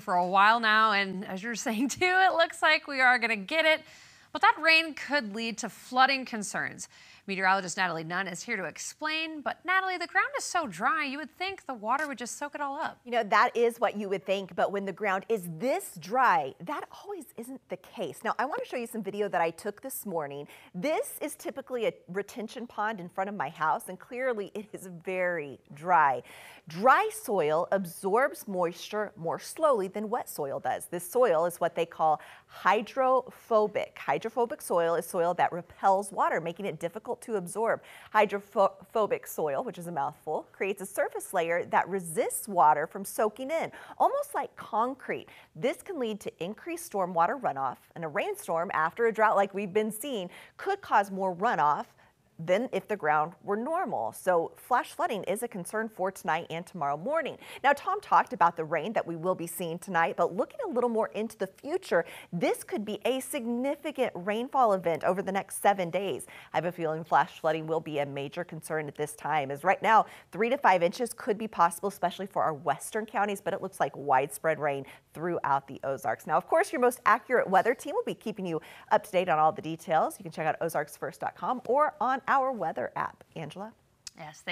for a while now, and as you're saying too, it looks like we are going to get it. But that rain could lead to flooding concerns. Meteorologist Natalie Nunn is here to explain. But Natalie, the ground is so dry, you would think the water would just soak it all up. You know, that is what you would think. But when the ground is this dry, that always isn't the case. Now, I want to show you some video that I took this morning. This is typically a retention pond in front of my house, and clearly it is very dry. Dry soil absorbs moisture more slowly than wet soil does. This soil is what they call hydrophobic. Hydrophobic soil is soil that repels water, making it difficult difficult to absorb. Hydrophobic soil, which is a mouthful, creates a surface layer that resists water from soaking in, almost like concrete. This can lead to increased stormwater runoff, and a rainstorm after a drought like we've been seeing could cause more runoff than if the ground were normal. So flash flooding is a concern for tonight and tomorrow morning. Now, Tom talked about the rain that we will be seeing tonight, but looking a little more into the future, this could be a significant rainfall event over the next seven days. I have a feeling flash flooding will be a major concern at this time, as right now, three to five inches could be possible, especially for our western counties, but it looks like widespread rain throughout the Ozarks. Now, of course, your most accurate weather team will be keeping you up to date on all the details. You can check out ozarksfirst.com or on our weather app. Angela? Yes.